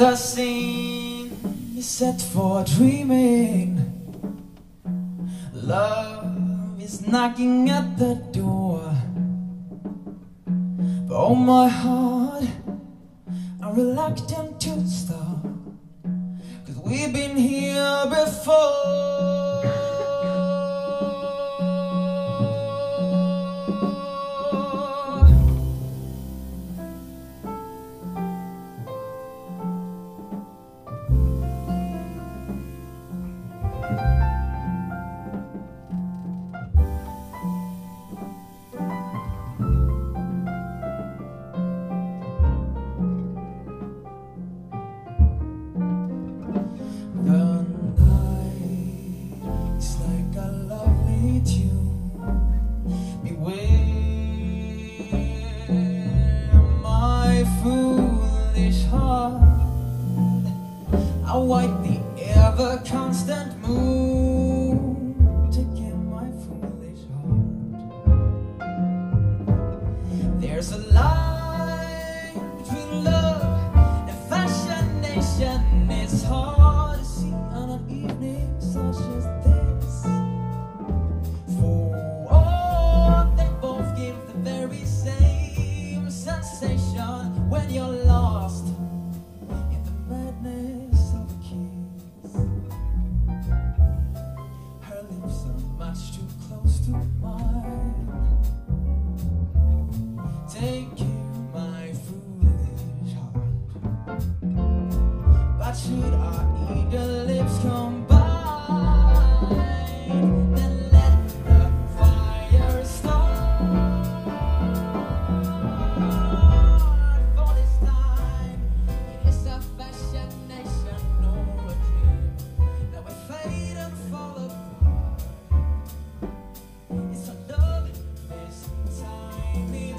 The scene is set for dreaming. Love is knocking at the door. But oh my heart I'm reluctant to stop. Cause we've been here before. white me.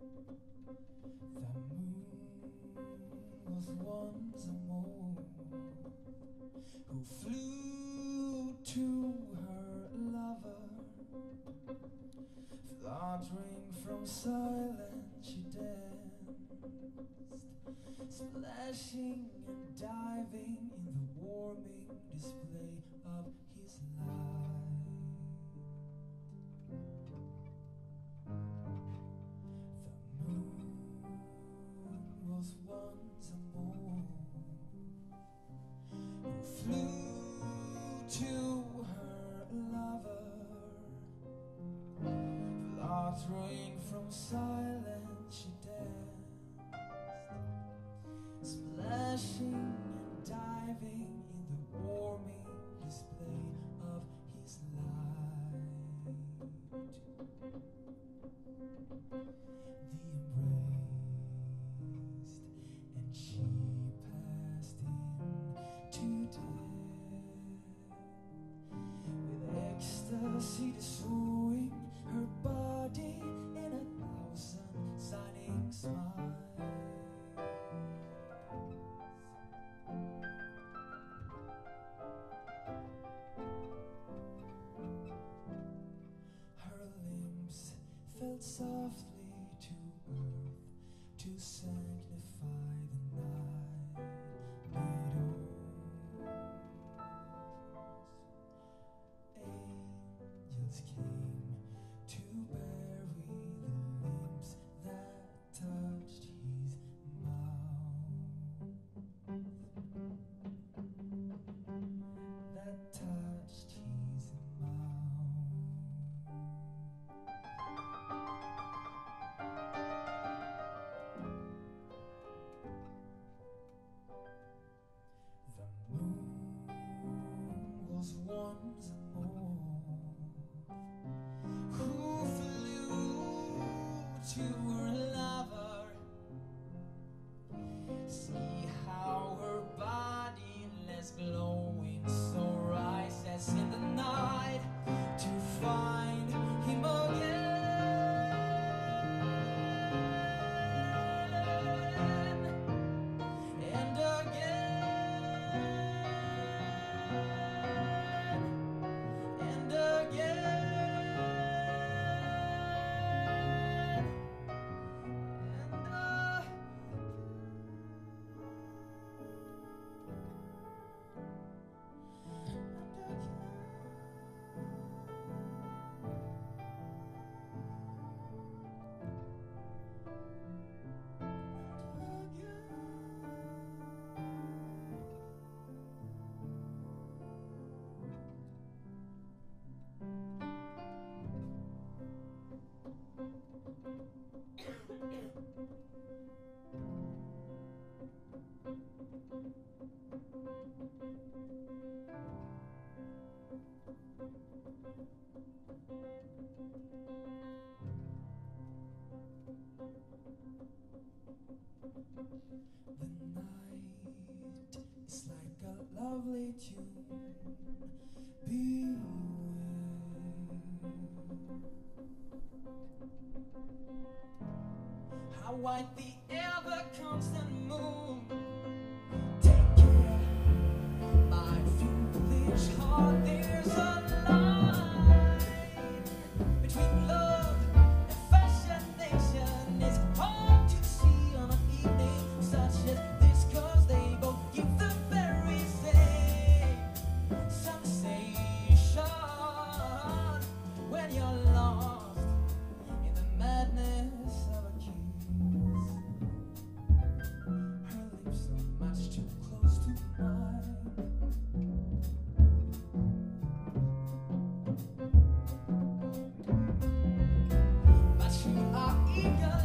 The moon was once a moon who flew to her lover, fluttering from silence. She danced, splashing and diving. silent she danced, splashing and diving in the warming display of his light. you were The night is like a lovely tune. Beware how white the ever constant moon. You.